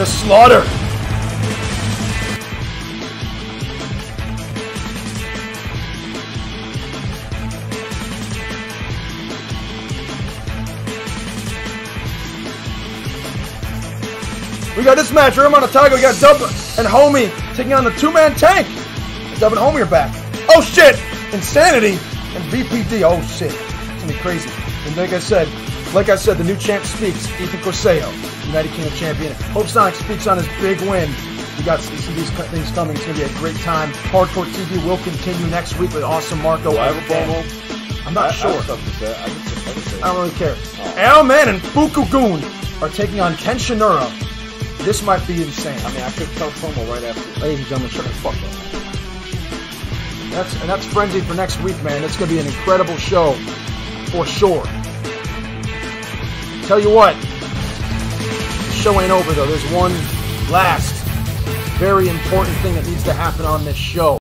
The slaughter. We got this match. The Tiger. We got Dub and Homie taking on the two-man tank. Dub and Homie are back. Oh shit! Insanity and VPD. Oh shit! It's gonna be crazy. And like I said, like I said, the new champ speaks. Ethan Quaseo, United Kingdom champion. Hope Sonic speaks on his big win. We got you see these things coming. It's gonna be a great time. Hardcore TV will continue next week with awesome Marco. Do I have a promo? I'm not I, sure. I. I, I, don't really care. Uh, Al Man and Fukugun are taking on Ken Shinura. This might be insane. I mean, I could tell promo right after. Ladies and gentlemen, shut the fuck up. That's and that's frenzy for next week, man. It's gonna be an incredible show for sure. Tell you what, the show ain't over though. There's one last very important thing that needs to happen on this show.